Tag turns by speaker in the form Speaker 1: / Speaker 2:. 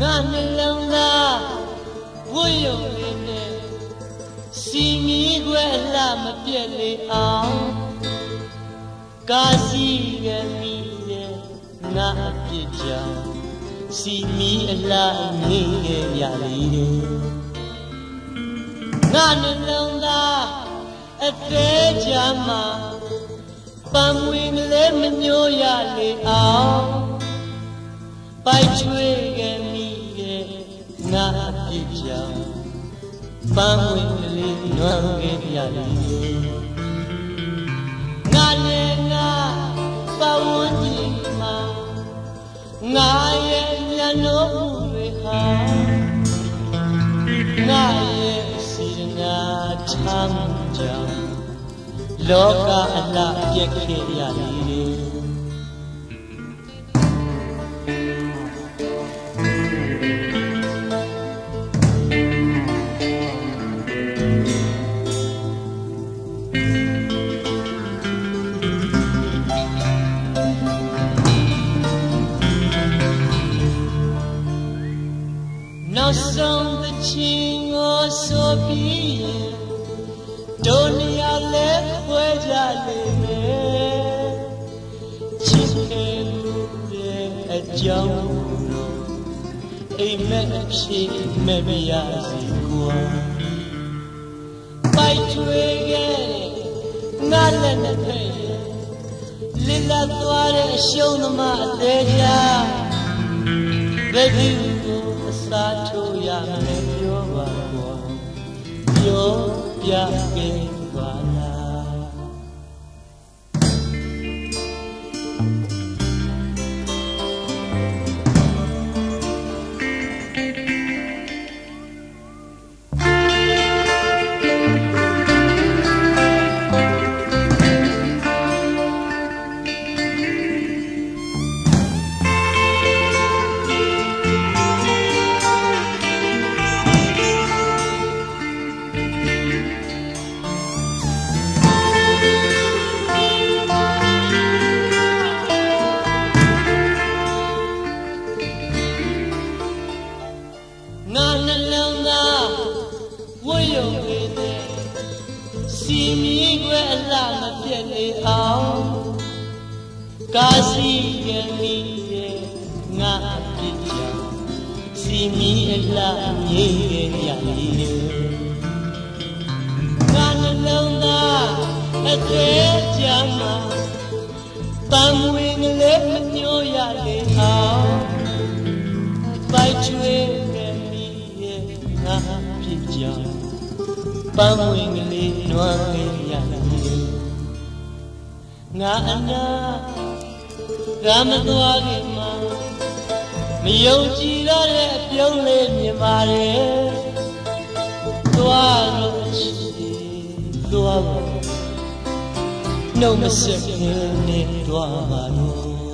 Speaker 1: ငါနှလုံးသားဝွင့်ယုံလေးနဲ့စီမီခွဲလှမပြက်လေအောင်ကာစီကမီတဲ့ငါအပြစ်ကြောင့်စီမီအလှငိမ့်ခဲ့ရလေတဲ့ငါနှလုံးသားအသေးချာမှာပန်းဝင်ကလေးမညိုရလေအောင်ပိုက်ချွေ အပြစ်ကြောင့်ပန်းဝင်ကလေးနွမ်းခဲ့ရလေငါလည်းငါပဝန်းကျင်မှာငါရဲ့မျက်နှာတွေဟာငါရဲ့စီနာချမ်းကြောင့်လောကအလားပြက်ခဲ့ရလေ နောက်ဆုံးသချင်းကိုဆိုပြီးရင်တို့နေရာလဲခွဲကြလိမ့်မယ်ချစ်ခင်မှုတဲ့အကြောင်းလို့အိမ်မက်အဖြစ်မဲ့မရစေကွာပိုက်ချွေခဲ့ငါလည်းနဲ့ဖက်ရဲ့လစ်လပ်သွားတဲ့အရှုံးသမားအသေးချာဘယ်သူကိုအ စားထိုးရမယ်ပြောပါကွာပြောပြခဲ့ပါလား စီမီခွဲအလှမပြတ်လေအောင်ကာစီကလေးရဲ့ငါအပြစ်ကြောင့်စီမီအလှငြိမ်းခဲ့ရလေငါနှလုံးသားအသေးချမ်းမှာတန်ဝင်ကလေးမညိုရလေအောင်ပိုက်ချွေ ပန်းဝင်ကလေးနွမ်းခဲ့ရလေငါအနာကမသွားခင်မှာမယုံကြည်ရတဲ့အပြုံးလေးမြင်ပါတယ်သွားတော့အချီသွားပါနှုတ်မဆက်ခင်နဲ့သွားပါတော့